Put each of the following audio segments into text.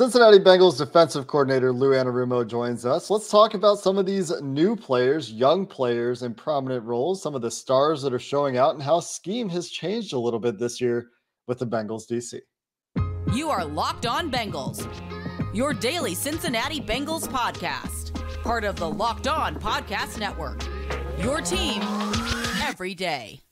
Cincinnati Bengals defensive coordinator Lou Anarumo joins us. Let's talk about some of these new players, young players in prominent roles, some of the stars that are showing out, and how scheme has changed a little bit this year with the Bengals DC. You are Locked On Bengals, your daily Cincinnati Bengals podcast, part of the Locked On Podcast Network. Your team every day.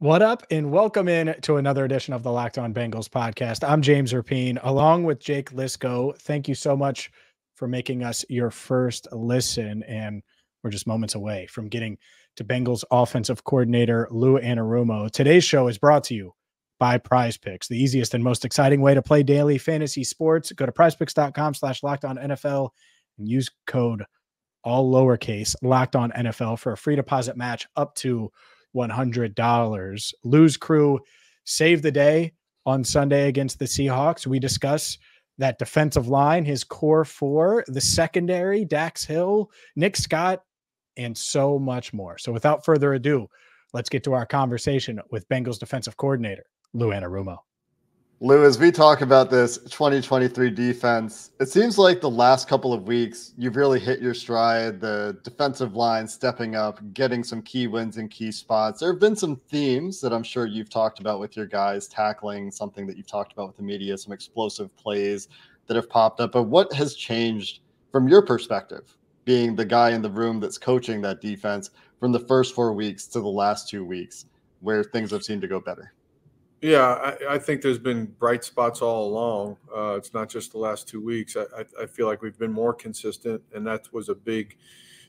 What up, and welcome in to another edition of the Locked On Bengals podcast. I'm James Rapien, along with Jake Liskow. Thank you so much for making us your first listen, and we're just moments away from getting to Bengals offensive coordinator Lou Anarumo. Today's show is brought to you by Prize Picks, the easiest and most exciting way to play daily fantasy sports. Go to prizepicks.com slash locked on NFL and use code all lowercase locked on NFL for a free deposit match up to $100. Lou's crew save the day on Sunday against the Seahawks. We discuss that defensive line, his core four, the secondary, Dax Hill, Nick Scott, and so much more. So without further ado, let's get to our conversation with Bengals defensive coordinator, Lou Anarumo. Lou, as we talk about this 2023 defense, it seems like the last couple of weeks you've really hit your stride. The defensive line stepping up, getting some key wins in key spots. There have been some themes that I'm sure you've talked about with your guys, tackling something that you've talked about with the media, some explosive plays that have popped up. But what has changed from your perspective, being the guy in the room that's coaching that defense from the first four weeks to the last two weeks, where things have seemed to go better? Yeah, I, I, think there's been bright spots all along. Uh, it's not just the last two weeks. I, I, feel like we've been more consistent, and that was a big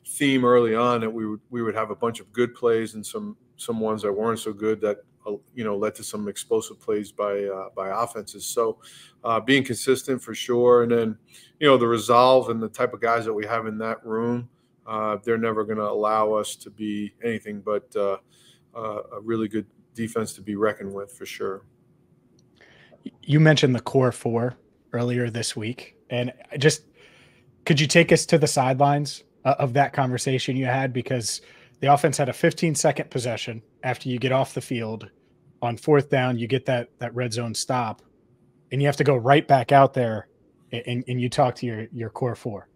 theme early on that we would we would have a bunch of good plays and some some ones that weren't so good that uh, you know led to some explosive plays by uh, by offenses. So uh, being consistent for sure, and then you know the resolve and the type of guys that we have in that room, uh, they're never going to allow us to be anything but a really good defense to be reckoned with for sure. You mentioned the core four earlier this week, and just could you take us to the sidelines uh, of that conversation you had? Because the offense had a 15 second possession after you get off the field. On fourth down you get that that red zone stop and you have to go right back out there and, and you talk to your your core four.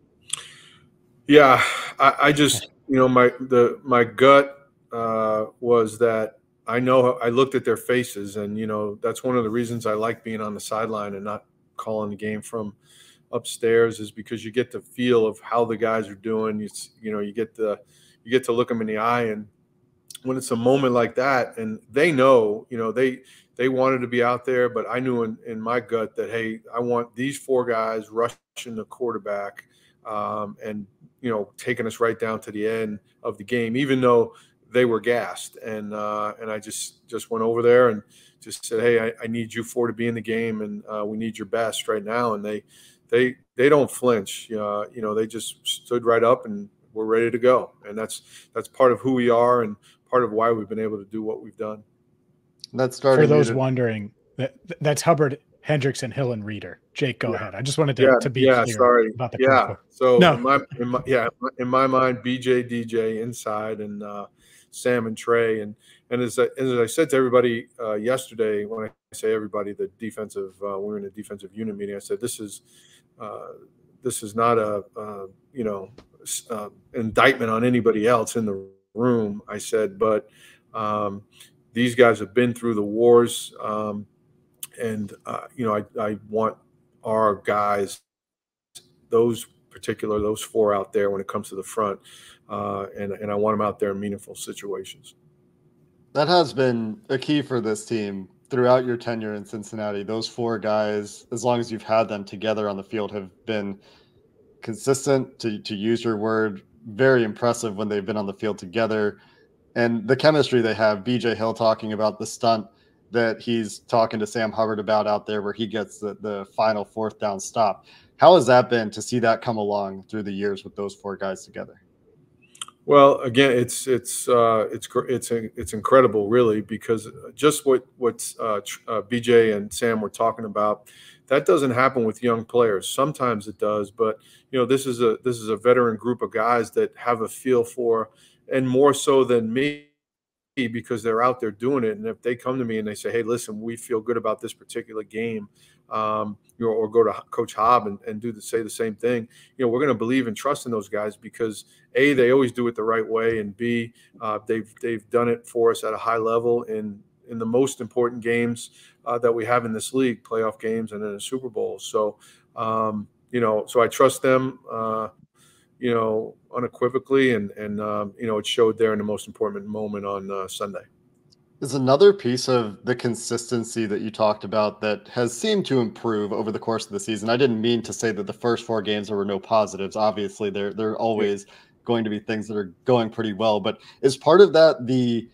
Yeah i, I just you know my the my gut uh, was that I know I looked at their faces, and you know that's one of the reasons I like being on the sideline and not calling the game from upstairs is because you get the feel of how the guys are doing. You you know you get the you get to look them in the eye, and when it's a moment like that, and they know, you know they they wanted to be out there, but I knew in, in my gut that hey, I want these four guys rushing the quarterback um, and you know taking us right down to the end of the game, even though they were gassed, and uh, and I just just went over there and just said, hey, I, I need you four to be in the game, and uh, we need your best right now. And they they they don't flinch. Uh, you know, they just stood right up and we're ready to go. And that's that's part of who we are and part of why we've been able to do what we've done. That's starting for those to... wondering. That, that's Hubbard, Hendrickson, Hill, and Reader. Jake, go yeah. ahead. I just wanted to, yeah, to be yeah, clear sorry. about the yeah. So no. in my, in my, yeah, in my mind, BJ, DJ inside, and uh, Sam and Trey. And and as I, as I said to everybody uh, yesterday, when I say everybody, the defensive, uh, we were in a defensive unit meeting. I said this is uh, this is not a uh, you know uh, indictment on anybody else in the room. I said, but um, these guys have been through the wars, um, and uh, you know I, I want our guys those particular those four out there when it comes to the front uh, and and I want them out there in meaningful situations. That has been a key for this team throughout your tenure in Cincinnati. Those four guys, as long as you've had them together on the field, have been consistent. To to use your word, very impressive when they've been on the field together, and the chemistry they have. BJ Hill talking about the stunt that he's talking to Sam Hubbard about out there, where he gets the the final fourth down stop. How has that been to see that come along through the years with those four guys together? Well, again, it's it's uh, it's it's it's incredible, really, because just what what uh, uh, BJ and Sam were talking about, that doesn't happen with young players. Sometimes it does, but you know, this is a this is a veteran group of guys that have a feel for, and more so than me because they're out there doing it. And if they come to me and they say, "Hey, listen, we feel good about this particular game," um, you know, or go to Coach Hobb and, and do the say the same thing, you know, we're going to believe and trust in those guys because a they always do it the right way, and b uh, they've they've done it for us at a high level in in the most important games uh, that we have in this league, playoff games and then a Super Bowl. So, um, you know, so I trust them. Uh, you know, unequivocally, and and um, you know it showed there in the most important moment on uh, Sunday. Is another piece of the consistency that you talked about that has seemed to improve over the course of the season. I didn't mean to say that the first four games there were no positives. Obviously, there there are always going to be things that are going pretty well, but is part of that the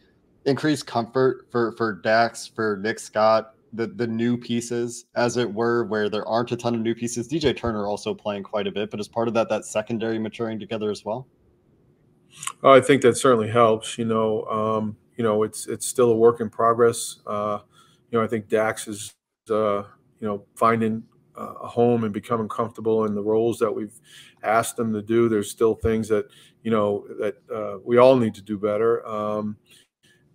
increased comfort for for Dax for Nick Scott the the new pieces, as it were, where there aren't a ton of new pieces. DJ Turner also playing quite a bit, but as part of that, that secondary maturing together as well. Oh, I think that certainly helps. You know, um, you know, it's it's still a work in progress. Uh, you know, I think Dax is, uh, you know, finding a home and becoming comfortable in the roles that we've asked them to do. There's still things that you know that uh, we all need to do better. Um,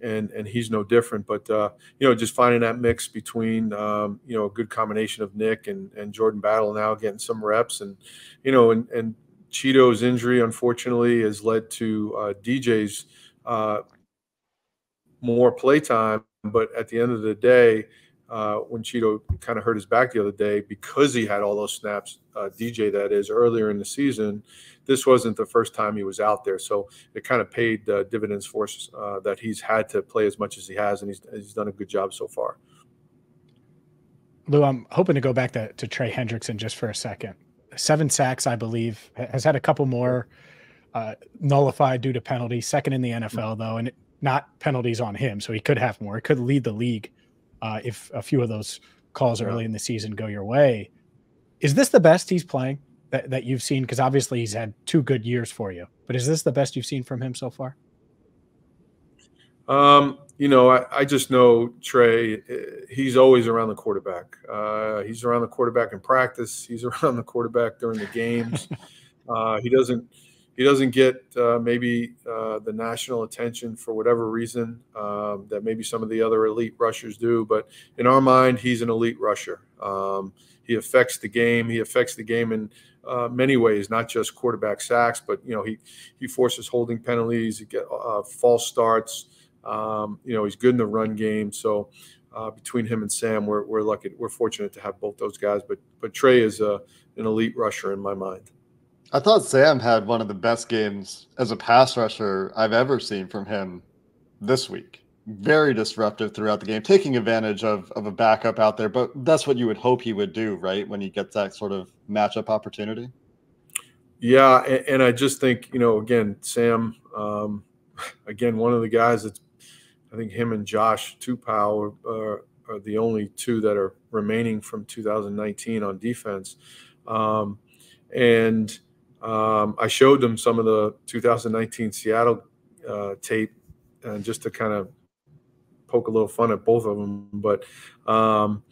and and he's no different. But uh, you know, just finding that mix between um, you know a good combination of Nick and and Jordan Battle now getting some reps, and you know, and and Chido's injury unfortunately has led to uh, DJ's uh, more playtime. But at the end of the day, uh, when Chido kind of hurt his back the other day because he had all those snaps, uh, DJ that is earlier in the season, this wasn't the first time he was out there. So it kind of paid uh, dividends for us uh, that he's had to play as much as he has, and he's, he's done a good job so far. Lou, I'm hoping to go back to, to Trey Hendrickson just for a second. Seven sacks, I believe, has had a couple more uh, nullified due to penalties. Second in the NFL, though, and not penalties on him, so he could have more. It could lead the league uh, if a few of those calls early in the season go your way. Is this the best he's playing? that, that you've seen? Because obviously he's had two good years for you, but is this the best you've seen from him so far? Um, you know, I, I, just know Trey. Eh, he's always around the quarterback. Uh, he's around the quarterback in practice. He's around the quarterback during the games. uh, he doesn't. He doesn't get uh, maybe uh, the national attention for whatever reason um, that maybe some of the other elite rushers do. But in our mind, he's an elite rusher. Um, he affects the game. He affects the game in uh, many ways, not just quarterback sacks, but you know he he forces holding penalties, he get uh, false starts. Um, you know he's good in the run game. So uh, between him and Sam, we're we're lucky, we're fortunate to have both those guys. But but Trey is a an elite rusher in my mind. I thought Sam had one of the best games as a pass rusher I've ever seen from him this week very disruptive throughout the game, taking advantage of, of a backup out there. But that's what you would hope he would do, right? When he gets that sort of matchup opportunity. Yeah. And, and I just think, you know, again, Sam, um, again, one of the guys that's, I think him and Josh Tupou are, are, the only two that are remaining from 2019 on defense. Um, and um, I showed them some of the 2019 Seattle uh, tape and just to kind of poke a little fun at both of them. But um,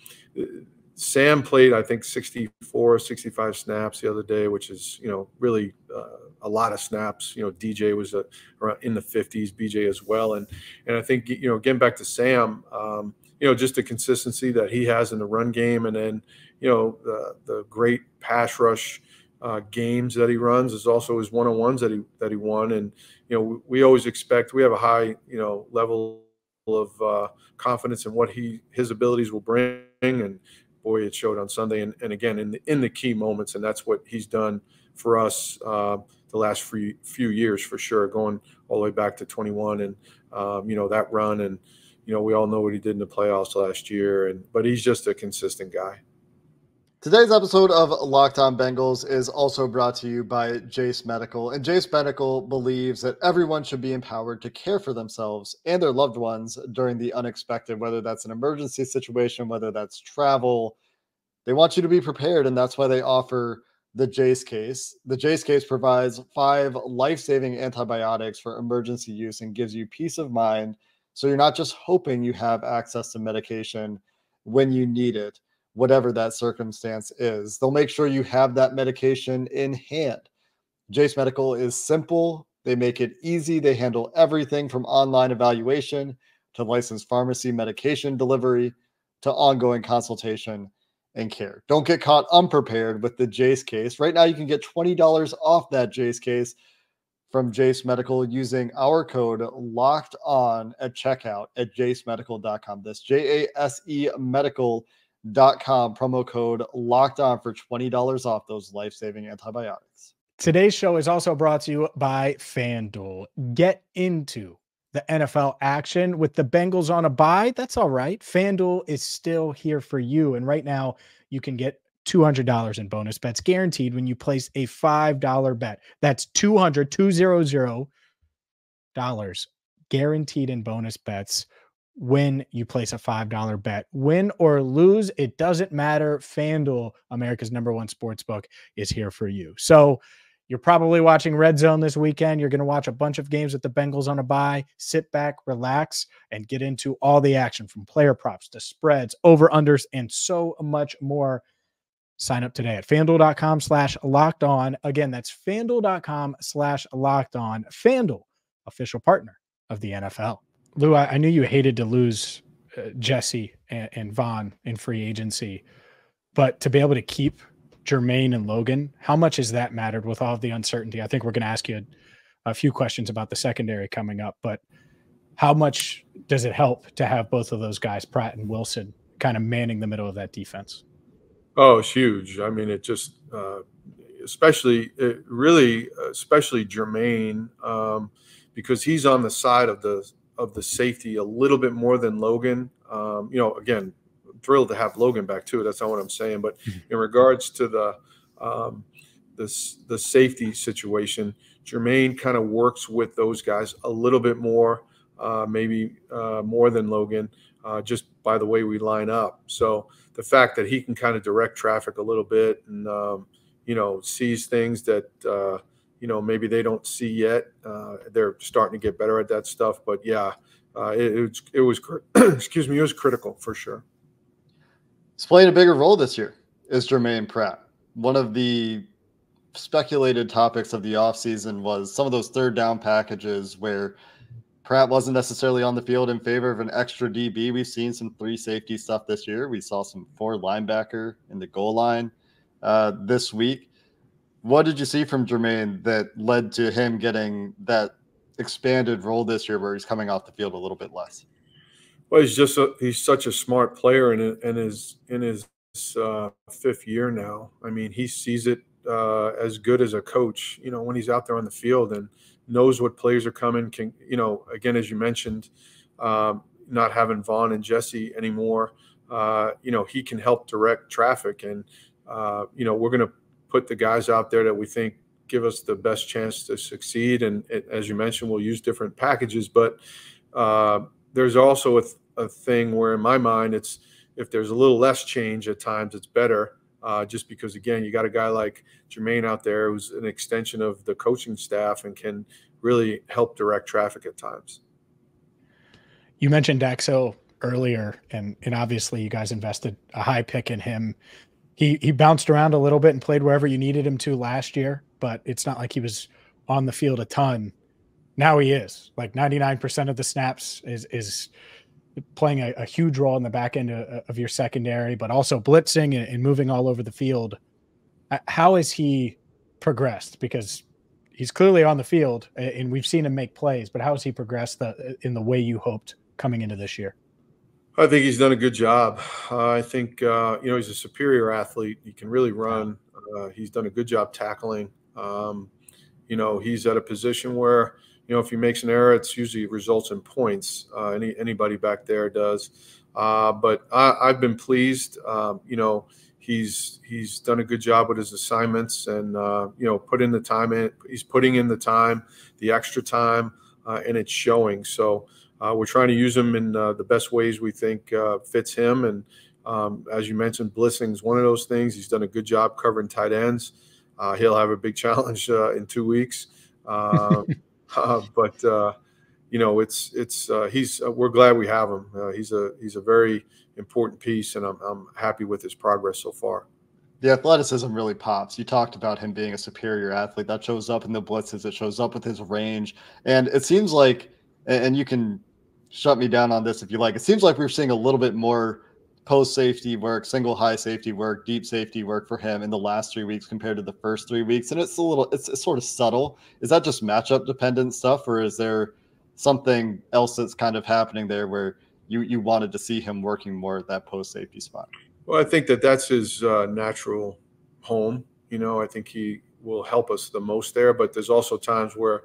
Sam played, I think, 64, 65 snaps the other day, which is, you know, really uh, a lot of snaps. You know, DJ was around in the 50s, BJ as well. And, and I think, you know, getting back to Sam, um, you know, just the consistency that he has in the run game and then, you know, the, the great pass rush uh, games that he runs is also his one-on-ones that he that he won and you know we, we always expect we have a high you know level of uh, confidence in what he his abilities will bring. And boy, it showed on Sunday. And, and again, in the in the key moments, and that's what he's done for us uh, the last few few years for sure, going all the way back to 21, and um, you know that run, and you know we all know what he did in the playoffs last year. And but he's just a consistent guy. Today's episode of Locked On Bengals is also brought to you by Jase Medical. And Jase Medical believes that everyone should be empowered to care for themselves and their loved ones during the unexpected, whether that's an emergency situation, whether that's travel. They want you to be prepared, and that's why they offer the Jase case. The Jase case provides five life saving antibiotics for emergency use and gives you peace of mind. So you're not just hoping you have access to medication when you need it whatever that circumstance is. They'll make sure you have that medication in hand. Jase Medical is simple, they make it easy. They handle everything from online evaluation to licensed pharmacy medication delivery to ongoing consultation and care. Don't get caught unprepared with the Jase case. Right now, you can get $20 off that Jase case from Jase Medical using our code locked on at checkout at jasemedical.com. That's J A S E medical.com, promo code locked on for $20 off those life saving antibiotics. Today's show is also brought to you by FanDuel. Get into the NFL action with the Bengals on a bye. That's all right. FanDuel is still here for you. And right now, you can get $200 in bonus bets guaranteed when you place a $5 bet. That's 200 200 dollars guaranteed in bonus bets when you place a $5 bet. Win or lose, it doesn't matter. FanDuel, America's number one sports book, is here for you. So you're probably watching Red Zone this weekend. You're going to watch a bunch of games with the Bengals on a bye. Sit back, relax, and get into all the action from player props to spreads, over unders, and so much more. Sign up today at fanduel.com slash locked on. Again, that's fanduel.com slash locked on. Fanduel, official partner of the NFL. Lou, I, I knew you hated to lose uh, Jesse and, and Vonn in free agency, but to be able to keep Jermaine and Logan, how much has that mattered with all of the uncertainty? I think we're going to ask you a, a, few questions about the secondary coming up, but how much does it help to have both of those guys, Pratt and Wilson, kind of manning the middle of that defense? Oh, it's huge. I mean, it just, uh, especially, it really, especially Jermaine, um, because he's on the side of the of the safety a little bit more than Logan. Um, you know, again, thrilled to have Logan back too. That's not what I'm saying. But mm-hmm. in regards to the um, the the safety situation, Jermaine kind of works with those guys a little bit more, uh, maybe uh, more than Logan, uh, just by the way we line up. So the fact that he can kind of direct traffic a little bit and um, you know sees things that uh, you know maybe they don't see yet. Uh, they're starting to get better at that stuff. But yeah, uh, it, it, was it was excuse me, it was critical for sure. He's playing a bigger role this year is Jermaine Pratt. One of the speculated topics of the offseason was some of those third down packages where Pratt wasn't necessarily on the field in favor of an extra DB. We've seen some three safety stuff this year. We saw some four linebacker in the goal line uh, this week. What did you see from Jermaine that led to him getting that expanded role this year where he's coming off the field a little bit less? Well, he's just a, he's such a smart player in in his in his uh, fifth year now. I mean, he sees it uh, as good as a coach. You know, when he's out there on the field and knows what players are coming. Can you know? Again, as you mentioned, um, not having Vonn and Jesse anymore. Uh, you know, he can help direct traffic, and uh, you know, we're going to put the guys out there that we think give us the best chance to succeed. And it, as you mentioned, we'll use different packages, but uh, there's also a, a thing where in my mind it's if there's a little less change at times it's better uh, just because again you got a guy like Jermaine out there who's an extension of the coaching staff and can really help direct traffic at times. You mentioned Dax Hill earlier, and and obviously you guys invested a high pick in him. He he bounced around a little bit and played wherever you needed him to last year, but it's not like he was on the field a ton. Now he is like 99% of the snaps is is playing a, a, huge role in the back end of, of your secondary, but also blitzing and, and, moving all over the field. Uh, how has he progressed? Because he's clearly on the field and we've seen him make plays, but how has he progressed the, in the way you hoped coming into this year? I think he's done a good job. Uh, I think uh, you know he's a superior athlete. He can really run. Uh, he's done a good job tackling. Um, you know, he's at a position where you know, if he makes an error, it's usually results in points. Uh, any anybody back there does. Uh, but I, have been pleased. Um, you know, he's he's done a good job with his assignments, and uh, you know, put in the time. In he's putting in the time, the extra time, uh, and it's showing. So uh, we're trying to use him in uh, the best ways we think fits him. And um, as you mentioned, blitzing is one of those things. He's done a good job covering tight ends. he'll have a big challenge in two weeks. Uh, but uh, you know, it's it's uh, he's uh, we're glad we have him. Uh, he's a he's a very important piece, and I'm I'm happy with his progress so far. The athleticism really pops. You talked about him being a superior athlete that shows up in the blitzes. It shows up with his range, and it seems like, and you can shut me down on this if you like. It seems like we're seeing a little bit more post safety work, single high safety work, deep safety work for him in the last three weeks compared to the first three weeks. And it's a little, it's, it's sort of subtle. Is that just matchup dependent stuff, or is there something else that's kind of happening there where you you wanted to see him working more at that post safety spot? Well, I think that that's his uh, natural home. You know, I think he will help us the most there. But there's also times where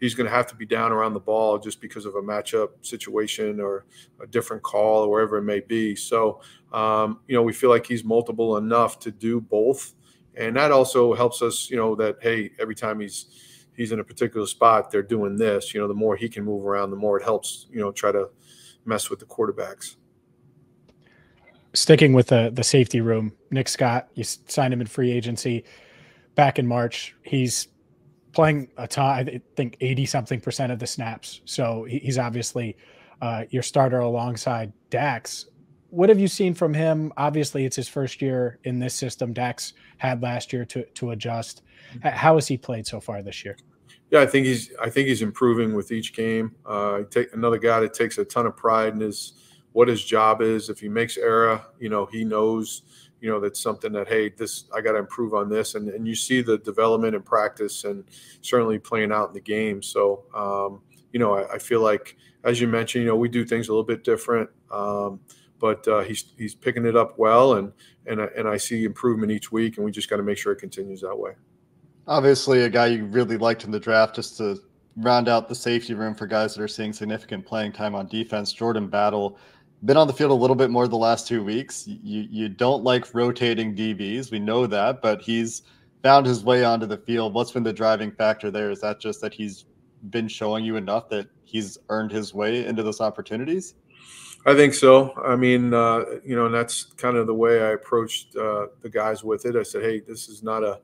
he's going to have to be down around the ball just because of a matchup situation or a different call or wherever it may be. So, um, you know, we feel like he's multiple enough to do both. And that also helps us, you know, that, hey, every time he's, he's in a particular spot, they're doing this, you know, the more he can move around, the more it helps, you know, try to mess with the quarterbacks. Sticking with the the safety room, Nick Scott, you signed him in free agency back in March. He's playing a ton, I think 80 something percent of the snaps. So he's obviously uh, your starter alongside Dax. What have you seen from him? Obviously, it's his first year in this system. Dax had last year to to adjust. How has he played so far this year? Yeah, I think he's I think he's improving with each game. Uh, take another guy that takes a ton of pride in his what his job is. If he makes error, you know he knows you know that's something that hey this i got to improve on this. And, and you see the development and practice and certainly playing out in the game. So um, you know I, I, feel like as you mentioned you know we do things a little bit different um, but uh, he's he's picking it up well and and and I see improvement each week and we just got to make sure it continues that way. Obviously a guy you really liked in the draft just to round out the safety room for guys that are seeing significant playing time on defense jordan battle been on the field a little bit more the last two weeks. You you don't like rotating DBs, we know that, but he's found his way onto the field. What's been the driving factor there? Is that just that he's been showing you enough that he's earned his way into those opportunities? I think so. I mean, uh, you know, and that's kind of the way I approached uh, the guys with it. I said, "Hey, this is not a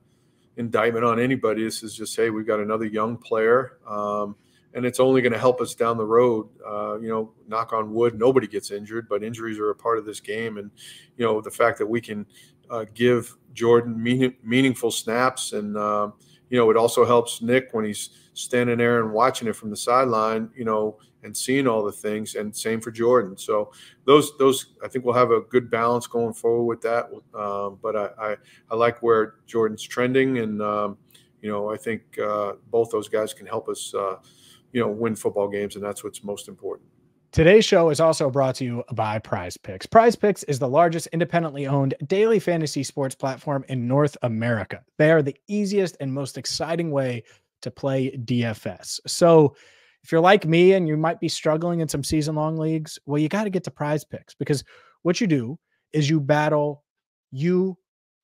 indictment on anybody. This is just, hey, we've got another young player." Um, and it's only going to help us down the road. Uh, you know, knock on wood, nobody gets injured, but injuries are a part of this game, and you know the fact that we can uh, give Jordan meaning, meaningful snaps, and uh, you know it also helps Nick when he's standing there and watching it from the sideline. You know, and seeing all the things, and same for Jordan. So those those I think we'll have a good balance going forward with that. Um, but I, I, I like where Jordan's trending, and um, you know I think uh, both those guys can help us uh, you know, win football games, and that's what's most important. Today's show is also brought to you by Prize Picks. Prize Picks is the largest independently owned daily fantasy sports platform in North America. They are the easiest and most exciting way to play DFS. So, if you're like me and you might be struggling in some season long leagues, well, you got to get to Prize Picks because what you do is you battle you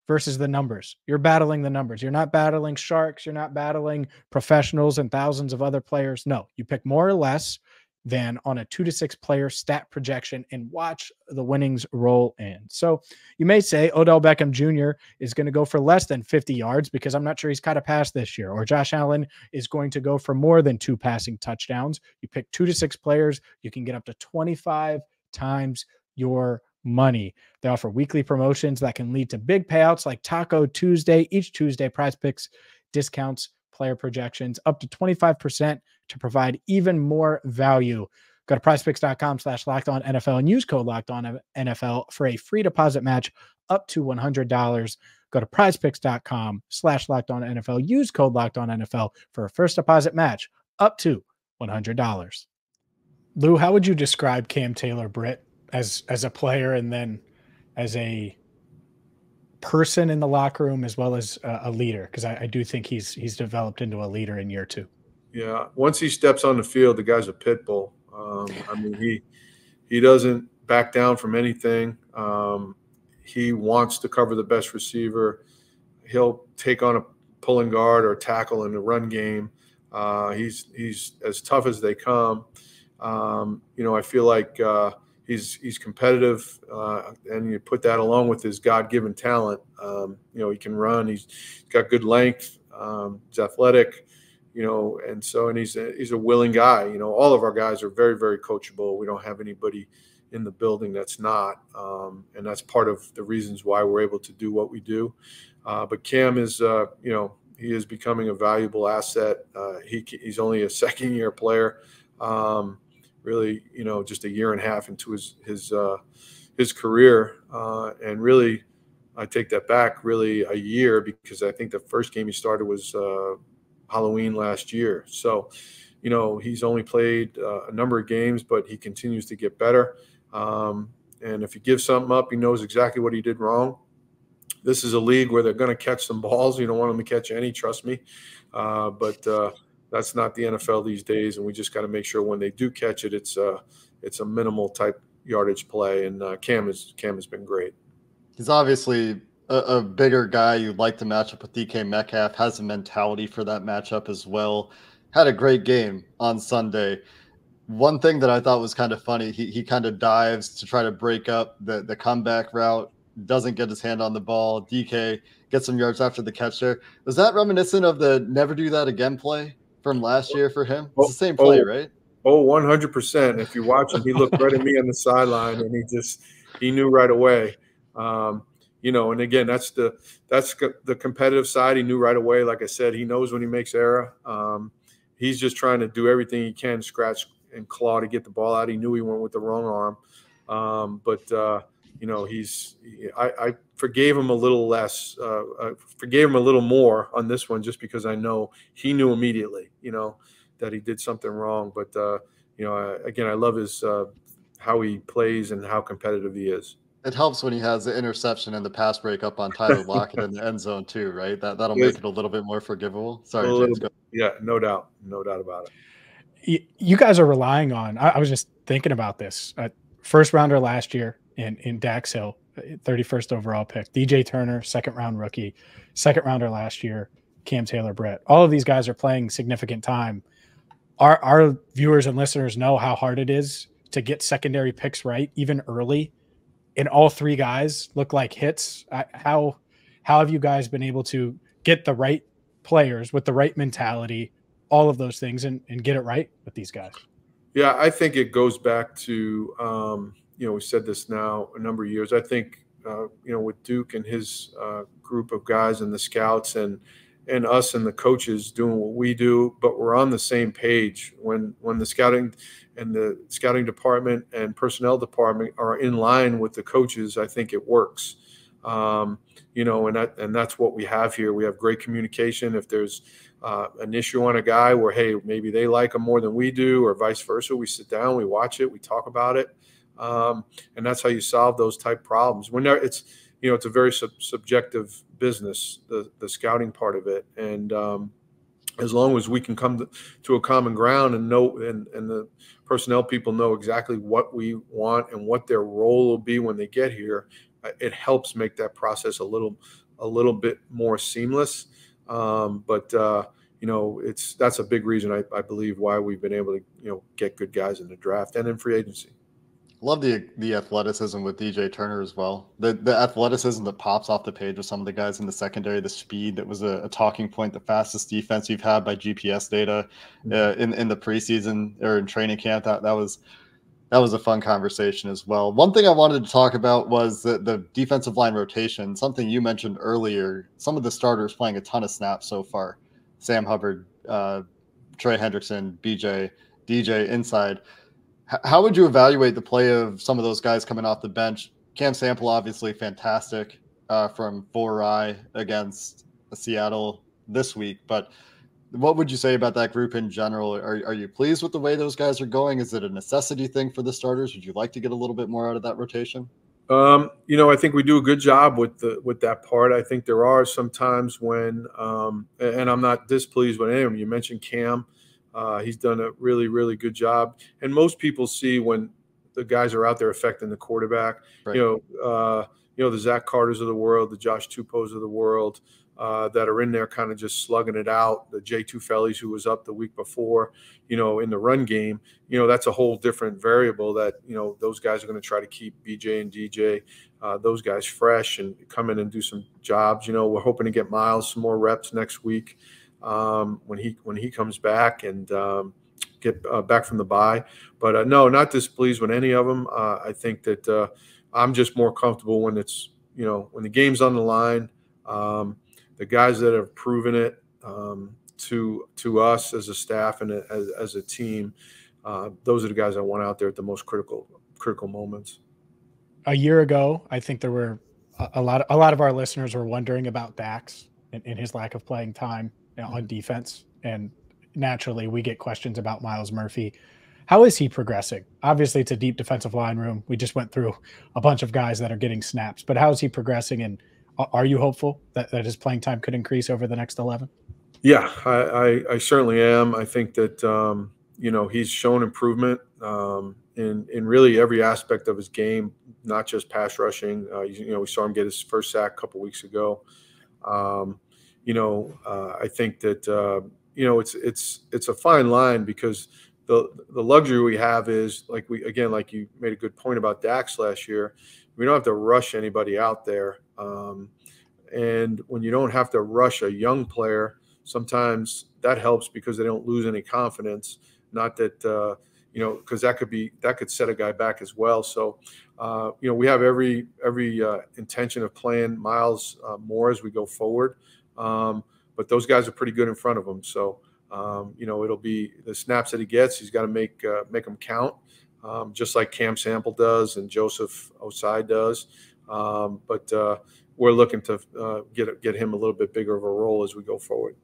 versus the numbers. You're battling the numbers. You're not battling sharks. You're not battling professionals and thousands of other players. No, you pick more or less than on a two to six player stat projection and watch the winnings roll in. So you may say Odell Beckham Jr. is going to go for less than 50 yards because I'm not sure he's caught a pass this year, or Josh Allen is going to go for more than two passing touchdowns. You pick two to six players, you can get up to 25 times your money. They offer weekly promotions that can lead to big payouts like Taco Tuesday. Each Tuesday, prize picks, discounts, player projections up to 25% to provide even more value. Go to prizepicks.com slash locked on NFL and use code locked on NFL for a free deposit match up to $100. Go to prizepicks.com slash locked on NFL. Use code locked on NFL for a first deposit match up to $100. Lou, how would you describe Cam Taylor Britt as as a player and then as a person in the locker room as well as a, a leader because I, I, do think he's he's developed into a leader in year two. Yeah, once he steps on the field, the guy's a pit bull. Um, I mean, he he doesn't back down from anything. Um, he wants to cover the best receiver. He'll take on a pulling guard or tackle in the run game. Uh, he's he's as tough as they come. Um, you know, I feel like uh, he's he's competitive, uh, and you put that along with his God-given talent. Um, you know, he can run. He's got good length. Um, he's athletic. you know, and so and he's a, he's a willing guy. You know, all of our guys are very very coachable. We don't have anybody in the building that's not, um, and that's part of the reasons why we're able to do what we do. Uh, but Cam is, uh, you know, he is becoming a valuable asset. Uh, he, he's only a second year player, um, really, you know, just a year and a half into his his uh, his career, uh, and really, I take that back, really a year because I think the first game he started was uh, Halloween last year. So, you know, he's only played uh, a number of games, but he continues to get better. Um, and if he gives something up, he knows exactly what he did wrong this is a league where they're going to catch some balls. You don't want them to catch any, trust me. Uh, but uh, that's not the NFL these days, and we just got to make sure when they do catch it, it's uh, it's a minimal type yardage play. And uh, Cam is Cam has been great. He's obviously a, a, bigger guy. You'd like to match up with DK Metcalf. Has a mentality for that matchup as well. Had a great game on Sunday. One thing that I thought was kind of funny, he, he kind of dives to try to break up the, the comeback route doesn't get his hand on the ball. DK gets some yards after the catch there. Was that reminiscent of the never do that again play from last year for him? It's the same play, oh, right? Oh, 100%. If you watch him, he looked right at me on the sideline and he just, he knew right away. Um, you know, and again, that's the that's the competitive side. He knew right away. Like I said, he knows when he makes error. Um, he's just trying to do everything he can, scratch and claw to get the ball out. He knew he went with the wrong arm, um, but uh, you know, he's I, I forgave him a little less, uh, I uh, forgave him a little more on this one just because I know he knew immediately, you know, that he did something wrong. But uh, you know, I, again, I love his uh, how he plays and how competitive he is. It helps when he has the interception and the pass break up on Tyler Lockett in the end zone too, right? That that'll make it a little bit more forgivable. Sorry, James, bit, yeah, no doubt, no doubt about it. You guys are relying on. I, I was just thinking about this. Uh, first rounder last year, in in Dax Hill, 31st overall pick. DJ Turner, second round rookie, second rounder last year. Cam Taylor Britt. All of these guys are playing significant time. Our our viewers and listeners know how hard it is to get secondary picks right, even early. And all three guys look like hits. How how have you guys been able to get the right players with the right mentality, all of those things, and, and get it right with these guys? Yeah, I think it goes back to um, you know, we said this now a number of years. I think, uh, you know, with Duke and his uh, group of guys and the scouts and and us and the coaches doing what we do, but we're on the same page. When when the scouting and the scouting department and personnel department are in line with the coaches, I think it works. Um, you know, and that and that's what we have here. We have great communication. If there's uh, an issue on a guy where hey maybe they like him more than we do, or vice versa, we sit down, we watch it, we talk about it um, and that's how you solve those type problems. When it's you know it's a very sub- subjective business, the the scouting part of it, and um, as long as we can come to, to, a common ground and know and, and the personnel people know exactly what we want and what their role will be when they get here uh, it helps make that process a little a little bit more seamless. Um, but uh, you know it's that's a big reason I, I believe why we've been able to you know get good guys in the draft and in free agency Love the the athleticism with DJ Turner as well. The the athleticism that pops off the page with some of the guys in the secondary, the speed that was a, a talking point, the fastest defense you've had by GPS data mm-hmm. uh, in in the preseason or in training camp. That that was that was a fun conversation as well. One thing I wanted to talk about was the, the defensive line rotation. Something you mentioned earlier. Some of the starters playing a ton of snaps so far. Sam Hubbard, uh, Trey Hendrickson, BJ, DJ inside how would you evaluate the play of some of those guys coming off the bench? Cam Sample, obviously fantastic uh, from 4i against Seattle this week, but what would you say about that group in general? Are, are you pleased with the way those guys are going? Is it a necessity thing for the starters? Would you like to get a little bit more out of that rotation? Um, you know, I think we do a good job with the with that part. I think there are some times when, um, and I'm not displeased with anyone. You mentioned Cam. Uh, he's done a really, really good job. And most people see when the guys are out there affecting the quarterback. Right. You know, uh, you know the Zach Carters of the world, the Josh Tupous of the world. Uh, that are in there kind of just slugging it out. The Jay Tufeles, who was up the week before, you know, in the run game, you know, that's a whole different variable that, you know, those guys are going to try to keep BJ and DJ, uh, those guys fresh and come in and do some jobs. You know, we're hoping to get Myles some more reps next week. Um, when he when he comes back and um, get uh, back from the bye. But uh, no, not displeased with any of them. Uh, I think that uh, I'm just more comfortable when it's you know when the game's on the line. Um, the guys that have proven it um, to to us as a staff and a, as, as a team, uh, those are the guys I want out there at the most critical critical moments. A year ago, I think there were a, a lot. Of, a lot of our listeners were wondering about Dax and, and his lack of playing time on defense, and naturally, we get questions about Myles Murphy. How is he progressing? Obviously, it's a deep defensive line room. We just went through a bunch of guys that are getting snaps, but how is he progressing? And are you hopeful that, that his playing time could increase over the next 11? Yeah, I, I, I certainly am. I think that, um, you know, he's shown improvement um, in, in really every aspect of his game, not just pass rushing. Uh, you, you, know, we saw him get his first sack a couple weeks ago. Um, you know, uh, I think that, uh, you know, it's it's it's a fine line because the the luxury we have is like we again, like you made a good point about Dax last year. We don't have to rush anybody out there, um, and when you don't have to rush a young player, sometimes that helps because they don't lose any confidence. Not that uh, you know, because that could be that could set a guy back as well. So, uh, you know, we have every every uh, intention of playing Myles uh, more as we go forward. Um, but those guys are pretty good in front of him. So, um, you know, it'll be the snaps that he gets. He's got to make uh, make them count, um, just like Cam Sample does and Joseph Ossai does. Um, but uh, we're looking to uh, get get him a little bit bigger of a role as we go forward.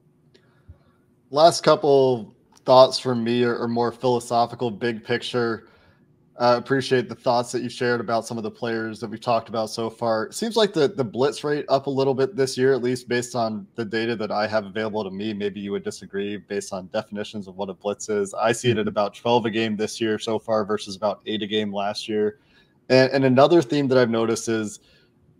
Last couple thoughts from me are, are more philosophical, big picture. I uh, appreciate the thoughts that you shared about some of the players that we've talked about so far. It seems like the the blitz rate up a little bit this year, at least based on the data that I have available to me. Maybe you would disagree based on definitions of what a blitz is. I see it at mm-hmm. about 12 a game this year so far versus about eight a game last year. And, and another theme that I've noticed is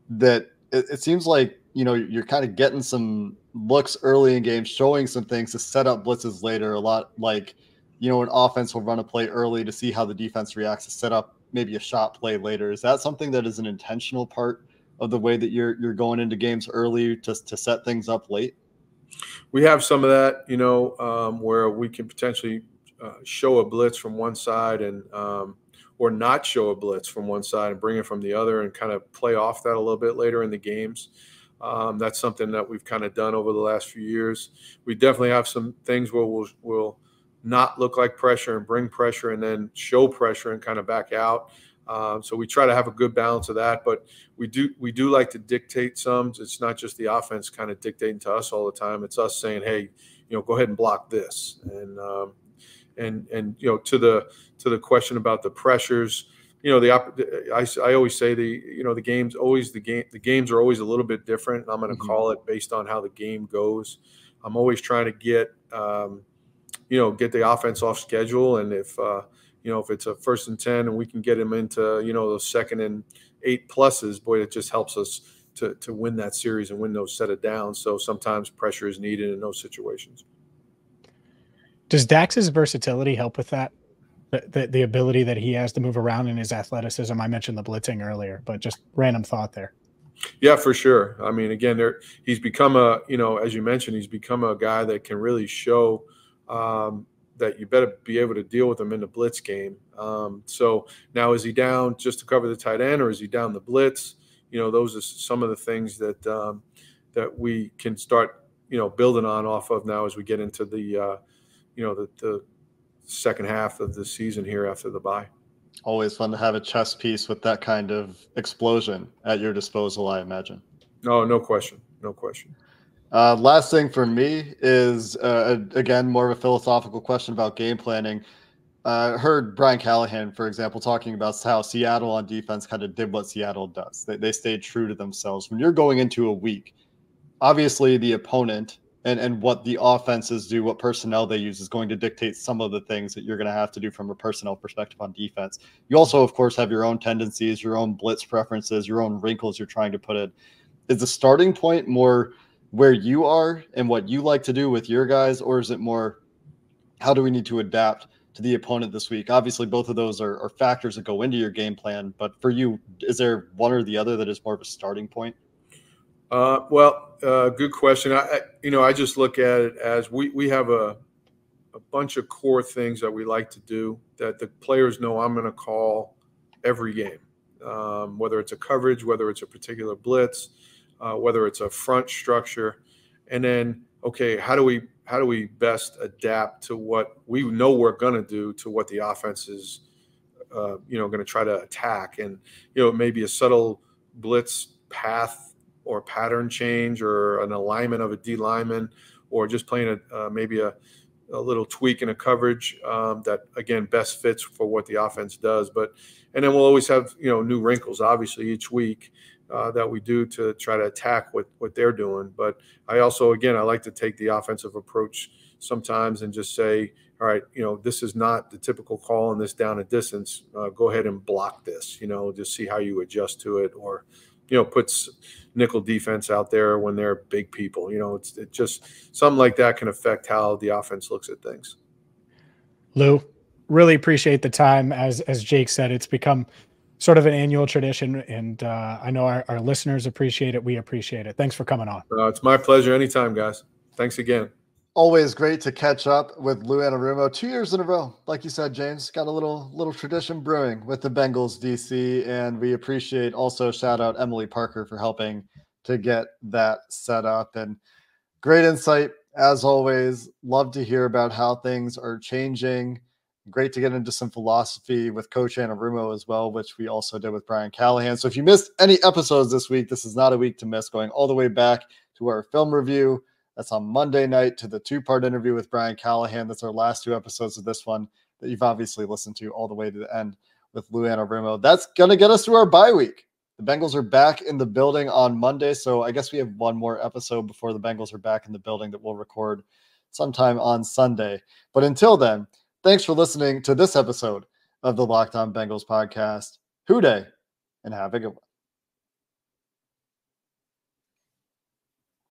that it, it seems like you know you're kind of getting some looks early in games, showing some things to set up blitzes later. A lot like you know, an offense will run a play early to see how the defense reacts to set up maybe a shot play later. Is that something that is an intentional part of the way that you're you're going into games early to to set things up late? We have some of that, you know, um, where we can potentially uh, show a blitz from one side and um, or not show a blitz from one side and bring it from the other and kind of play off that a little bit later in the games. Um, that's something that we've kind of done over the last few years. We definitely have some things where we'll, we'll not look like pressure and bring pressure and then show pressure and kind of back out. Um, so we try to have a good balance of that, but we do we do like to dictate some. It's not just the offense kind of dictating to us all the time. It's us saying, hey, you know, go ahead and block this. And um, and and you know, to the to the question about the pressures, you know, the I, I always say the you know the games always the game the games are always a little bit different. I'm going to mm-hmm. call it based on how the game goes. I'm always trying to get um, you know, get the offense off schedule. And if, uh, you know, if it's a first and 10 and we can get him into, you know, those second and eight pluses, boy, it just helps us to, to win that series and win those set of downs. So sometimes pressure is needed in those situations. Does Dax's versatility help with that? The, the, the ability that he has to move around in his athleticism. I mentioned the blitzing earlier, but just random thought there. Yeah, for sure. I mean, again, there he's become a you know, as you mentioned, he's become a guy that can really show um, that you better be able to deal with him in the blitz game. Um, so now, is he down just to cover the tight end, or is he down the blitz? You know, those are some of the things that um, that we can start, you know, building on off of now as we get into the, uh, you know, the, the second half of the season here after the bye. Always fun to have a chess piece with that kind of explosion at your disposal, I imagine. No, no question, no question. Uh, last thing for me is uh, again more of a philosophical question about game planning. I uh, heard Brian Callahan, for example, talking about how Seattle on defense kind of did what Seattle does. They, they stayed true to themselves. When you're going into a week, obviously the opponent and, and what the offenses do, what personnel they use is going to dictate some of the things that you're going to have to do from a personnel perspective on defense. You also, of course, have your own tendencies, your own blitz preferences, your own wrinkles you're trying to put in. Is the starting point more – where you are and what you like to do with your guys, or is it more how do we need to adapt to the opponent this week? Obviously, both of those are, are factors that go into your game plan, but for you, is there one or the other that is more of a starting point? Uh, well, uh, good question. I, you know, I just look at it as we we have a a bunch of core things that we like to do that the players know I'm going to call every game, um, whether it's a coverage, whether it's a particular blitz, uh, whether it's a front structure, and then okay, how do we how do we best adapt to what we know we're going to do to what the offense is, uh, you know, going to try to attack, and you know, maybe a subtle blitz path or pattern change or an alignment of a D lineman or just playing a uh, maybe a, a little tweak in a coverage um, that again best fits for what the offense does. But and then we'll always have you know new wrinkles obviously each week uh, that we do to try to attack what what they're doing. But I also again I like to take the offensive approach sometimes and just say. All right, you know this is not the typical call in this down a distance. Uh, go ahead and block this. You know, just see how you adjust to it, or you know, puts nickel defense out there when they're big people. You know, it's it just something like that can affect how the offense looks at things. Lou, really appreciate the time. As as Jake said, it's become sort of an annual tradition, and uh, I know our, our listeners appreciate it. We appreciate it. Thanks for coming on. Uh, it's my pleasure. Anytime, guys. Thanks again. Always great to catch up with Lou Anarumo. Two years in a row, like you said, James, got a little little tradition brewing with the Bengals DC, and we appreciate also shout out Emily Parker for helping to get that set up and great insight as always. Love to hear about how things are changing. Great to get into some philosophy with Coach Anarumo as well, which we also did with Brian Callahan. So if you missed any episodes this week, this is not a week to miss. Going all the way back to our film review that's on Monday night to the two part interview with Brian Callahan. That's our last two episodes of this one that you've obviously listened to all the way to the end with Lou Anarumo. That's going to get us through our bye week. The Bengals are back in the building on Monday. So I guess we have one more episode before the Bengals are back in the building that we'll record sometime on Sunday. But until then, thanks for listening to this episode of the Locked On Bengals podcast. Who Dey, and have a good one.